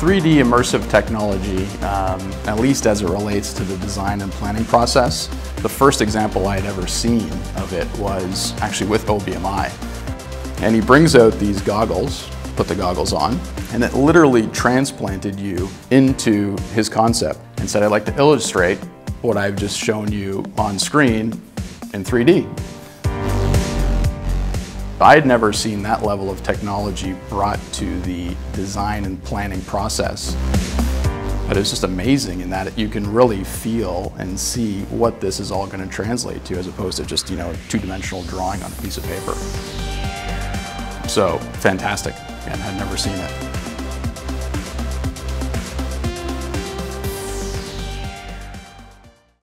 3D immersive technology, um, at least as it relates to the design and planning process, the first example I had ever seen of it was actually with OBMI. And he brings out these goggles, put the goggles on, and it literally transplanted you into his concept and said, I'd like to illustrate what I've just shown you on screen in 3D. I had never seen that level of technology brought to the design and planning process. But it's just amazing in that you can really feel and see what this is all going to translate to as opposed to just, you know, two-dimensional drawing on a piece of paper. So, fantastic, and I'd never seen it.